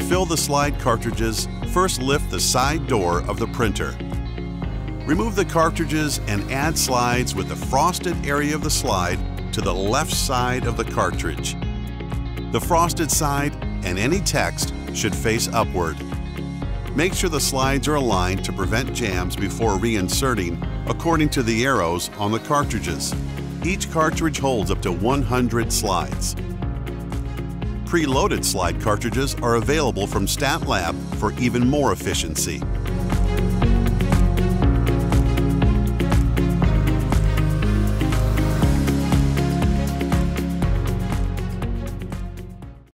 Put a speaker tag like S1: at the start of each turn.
S1: fill the slide cartridges, first lift the side door of the printer. Remove the cartridges and add slides with the frosted area of the slide to the left side of the cartridge. The frosted side and any text should face upward. Make sure the slides are aligned to prevent jams before reinserting according to the arrows on the cartridges. Each cartridge holds up to 100 slides. Preloaded slide cartridges are available from StatLab for even more efficiency.